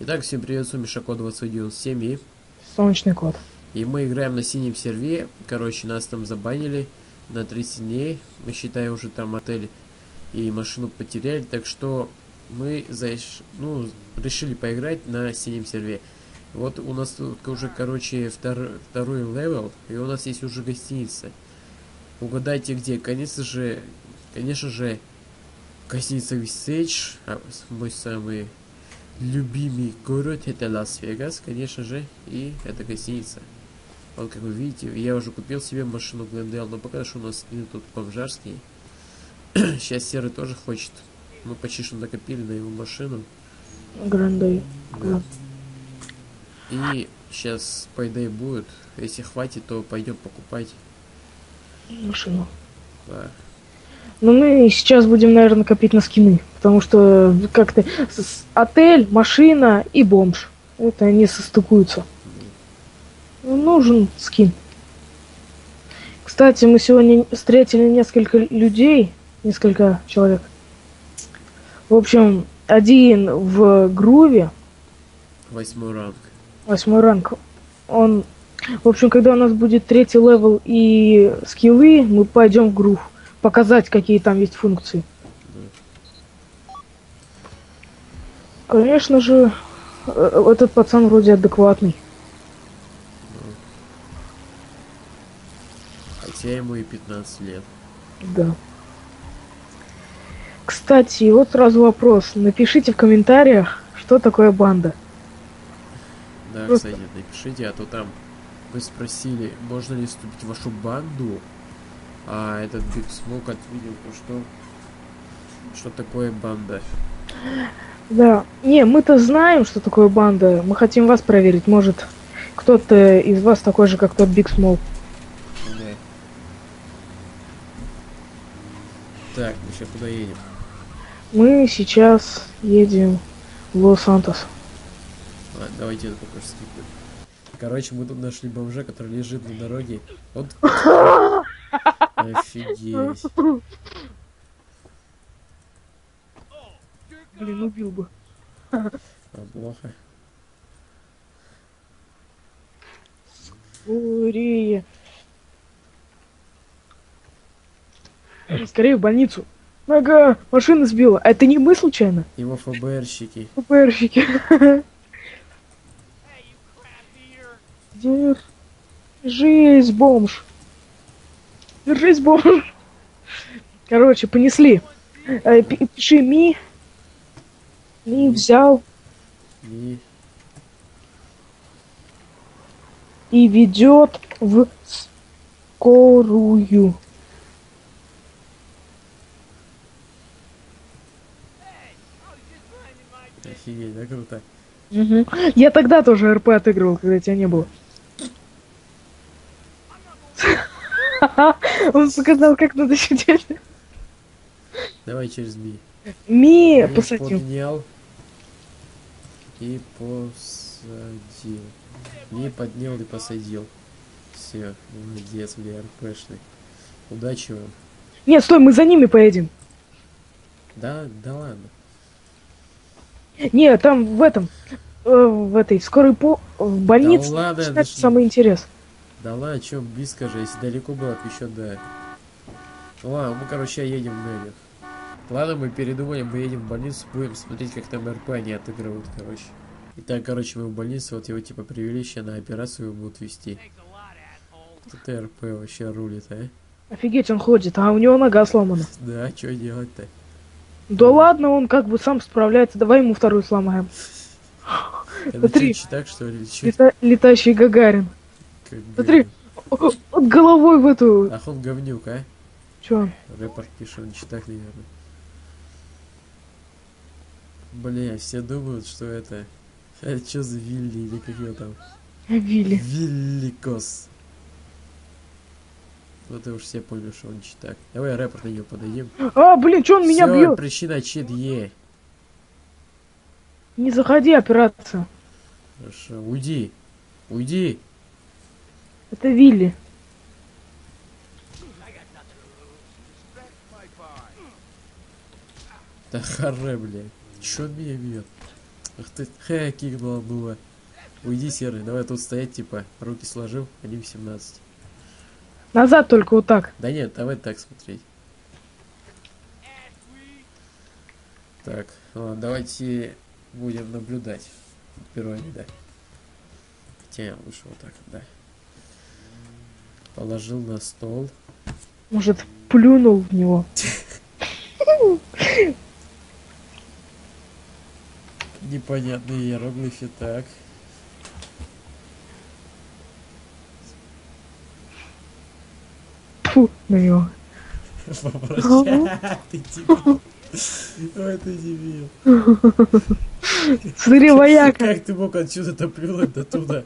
Итак, всем привет, с вами Шакод 2097 и... Солнечный кот. И мы играем на синем серве. Короче, нас там забанили на 30 дней. Мы, считаем, уже там отель и машину потеряли. Так что мы заиш... ну, решили поиграть на синем серве. Вот у нас тут уже, короче, втор... второй level. И у нас есть уже гостиница. Угадайте где? Конечно же, конечно же, гостиница Висейдж. А, мой самый любимый город это Лас-Вегас, конечно же, и это гостиница. Вот как вы видите, я уже купил себе машину Glendale, но пока что у нас скины тут бомжарские. Сейчас Серый тоже хочет. Мы почти что накопили на его машину. Грандей. Да. И сейчас payday будет. Если хватит, то пойдем покупать. Машину. Да. Но мы сейчас будем, наверное, копить на скины. Потому что как-то отель, машина и бомж. Это они состыкуются. Ну, Нужен скин. Кстати, мы сегодня встретили несколько людей, несколько человек. В общем, один в груве, Восьмой ранг. восьмой ранг. Он, в общем, когда у нас будет третий level и скиллы, мы пойдем в Grove. Показать, какие там есть функции. Конечно же, э, этот пацан вроде адекватный. Хотя ему и 15 лет. Да. Кстати, вот сразу вопрос. Напишите в комментариях, что такое банда. Да, Просто- кстати, напишите, а то там вы спросили, можно ли вступить в вашу банду, а этот Big Smoke то что что такое банда. Да. Не, мы-то знаем, что такое банда. Мы хотим вас проверить. Может, кто-то из вас такой же, как тот Big Smoke. Да. Так, мы сейчас куда едем? Мы сейчас едем в Лос-Сантос. Ладно, давайте это пока что скипнем. Короче, мы тут нашли бомжа, который лежит на дороге. Вот. Офигеть. Блин, убил бы. А плохо. Скорее. Скорее в больницу. Нога, машина сбила. А это не мы случайно? Его ФБРщики. ФБРщики. Держись, бомж. Держись, бомж. Короче, понесли. Э, пи- Пиши ми. Ми взял И и ведет в скорую. офигеть, да круто. Мгм. Я тогда тоже РП отыгрывал, когда тебя не было. Он показал, как надо сидеть. Давай через Би. Ми посадил. поднял и посадил. Не поднял и посадил. Все, молодец, бля, РПшный. Удачи вам. Нет, стой, мы за ними поедем. Да, да ладно. Не, там в этом, э, в этой скорой по в больнице ладно, начинается самый интерес. Да ладно, чё близко же, если далеко было, еще да. Ну ладно, мы, короче, едем в Мелли. Ладно, мы передумали, мы едем в больницу, будем смотреть, как там РП они отыгрывают, короче. Итак, короче, мы в больницу, вот его типа привели, сейчас на операцию его будут вести. Тут РП вообще рулит, а? Офигеть, он ходит, а у него нога сломана. Да, что делать-то? Да ладно, он как бы сам справляется, давай ему вторую сломаем. Это Смотри. так что ли? Лета- летающий Гагарин. Как смотри. От головой в эту... Ах, он говнюк, а? Чё? Рэпер пишет, он читак, наверное. Бля, все думают, что это... Это что за Вилли или как его там? Вилли. Вилликос. Вот и уж все поняли, что он читак. Давай рэпер на него подойдем. А, блин, чё он меня Всё, бьет? причина чит Е. Не заходи, операция. Хорошо, уйди. Уйди. Это Вилли. Да харе, блядь. Чё меня бьет? Ах ты, ха, кикнула было. Уйди, серый, давай тут стоять, типа, руки сложил, они 18. Назад только вот так. Да нет, давай так смотреть. Так, ладно, давайте будем наблюдать пирамида. Хотя лучше вот так, да. Положил на стол. Может, плюнул в него. Непонятные иероглифы, так. Фу, на него. Ты дебил. Ой, ты дебил. Смотри, вояка. Как ты мог отсюда-то плюнуть до туда?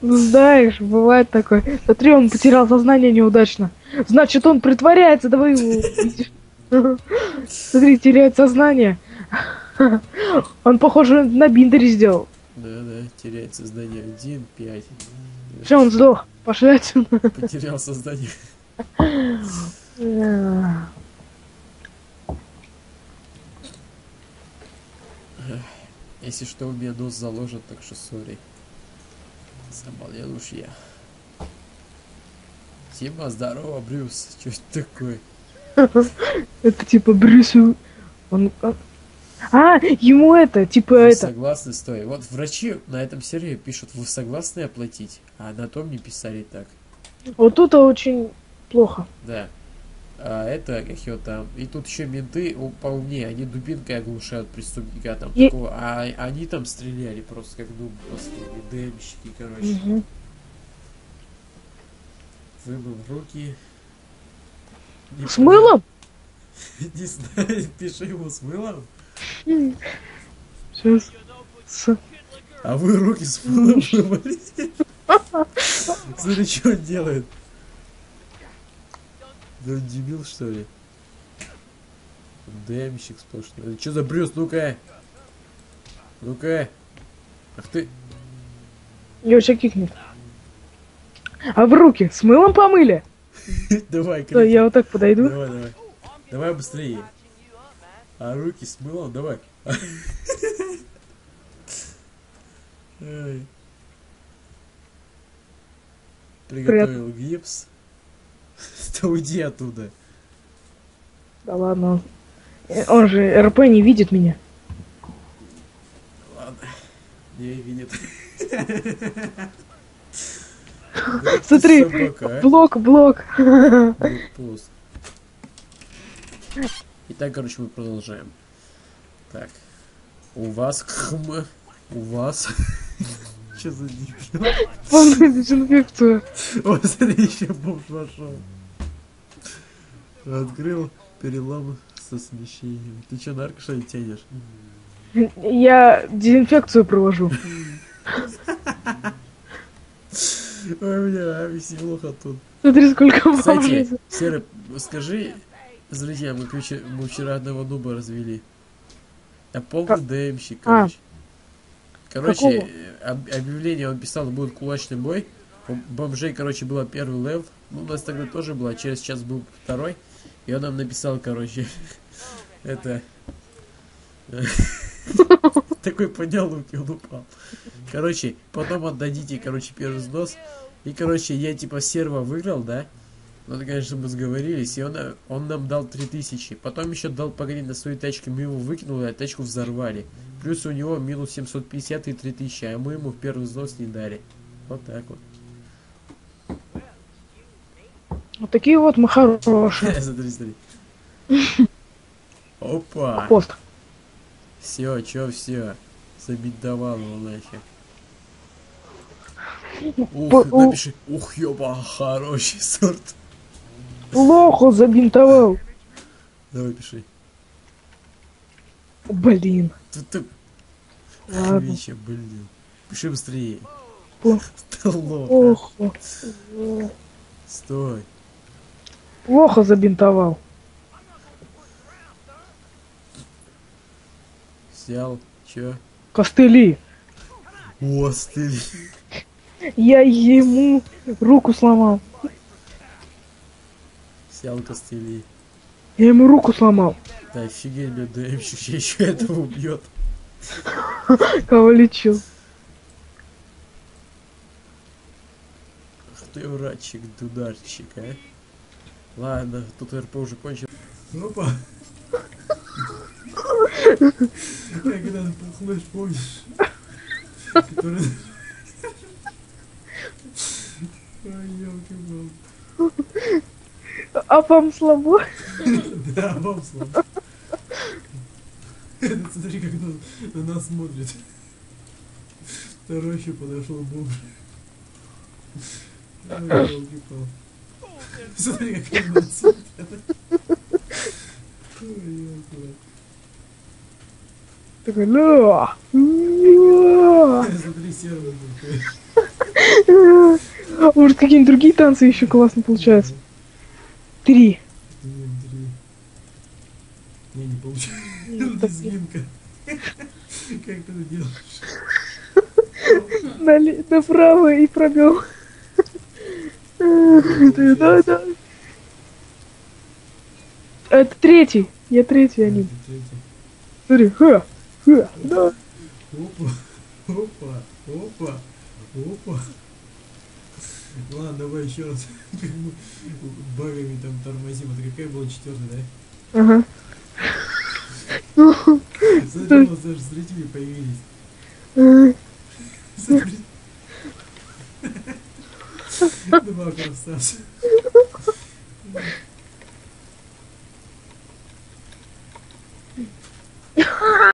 Ну, знаешь, бывает такое. Смотри, он потерял сознание неудачно. Значит, он притворяется, давай его. Смотри, теряет сознание. Он, похоже, на биндере сделал. Да, да, теряет сознание 1, 5. Все, он сдох. Отсюда. Потерял сознание. Если что, у меня нос заложен, так что сори. Заболел уж я. Тима, здорово, Брюс. Что это такое? Это типа Брюсу. Он... А, ему это, типа Вы это. согласны, стой. Вот врачи на этом сервере пишут, вы согласны оплатить? А на том не писали так. Вот тут очень плохо. Да. А это, как его там, и тут еще менты поумнее, они дубинкой оглушают преступника там И- такого, а они там стреляли просто как дуб последние, дэмщики, короче. Мгм. Вымыл руки. Не С мылом? Не знаю, пиши ему с мылом. Сейчас. С- А вы руки с мылом вымыли? Смотри, что он делает. Да дебил, что ли? Дэмщик сплошной. Что за Брюс? Ну-ка! Ну-ка! Ах ты! Его сейчас кикнет. А в руки с мылом помыли? Давай, То крути. я вот так подойду. Давай, давай. Давай быстрее. А руки с мылом, давай. Ай. Приготовил гипс. Да уйди оттуда. Да ладно. он- Он же РП не видит меня. Ладно. Не видит. Смотри, Собака, а? блок, блок. Блокпост. Итак, короче, мы продолжаем. Так. У вас. У вас. Что за дебил? Полную дезинфекцию. Вот смотри, еще бомж вошел. Открыл перелом со смещением. Ты что, нарко что ли тянешь? Я дезинфекцию провожу. Ой, бля, а веселуха тут. Смотри, сколько Кстати. Серый, скажи друзьям, мы, мы вчера одного нуба развели. А полный Как- ДМщик, короче. Короче, э, об- объявление он писал, будет кулачный бой. У бомжей, короче, было первый лев. Ну, у нас тогда тоже было, через час был второй. И он нам написал, короче, это... Такой поднял руки, он упал. Короче, потом отдадите, короче, первый взнос. И, короче, я типа серва выиграл, да? Ну, конечно, мы сговорились, и он, э, он нам дал 3000. Потом еще дал погодить на своей тачке, мы его выкинули, а тачку взорвали. Плюс у него минус 750 и 3000, а мы ему в первый взнос не дали. Вот так вот. Вот такие вот мы хорошие. Смотри, смотри. Опа! Пост. Все, чё, все. Забинтовал его нафиг. Ух, По- у- напиши. Ух, ёба, хороший сорт. Плохо забинтовал. Давай пиши. Блин. Ты Ладно. Хвича, блин. Пиши быстрее. Плохо. Стой. Плохо забинтовал. Взял. Чё? Костыли. О, стыль. Я ему руку сломал. Взял костыли. Я ему руку сломал. Да офигеть, бля, ДМщик еще этого убьет. Кого лечил? Ах ты урадчик, дударчик, а. Ладно, тут РП уже кончил. Опа! Как этот флеш, помнишь? Который... Ой, ёлки А вам слабо? Да, вам слава. Это смотри, как на, на нас смотрит. Второй еще подошел бомж. Смотри, как на нас смотрит. Такой, ля. Смотри, серый. Может, какие-нибудь другие танцы еще классно получаются? Три. Не, не получается. Лезгинка. Как ты это делаешь? Направо и пробел. Да, да, да. Это третий. Я третий, они. Третий. Смотри, ха, ха, да. Опа, опа, опа, опа. Ладно, давай еще раз. Как мы багами там тормозим. Это какая была четвертая, да? Ага. Смотри, у нас даже зрители появились. Смотри. Два красавца.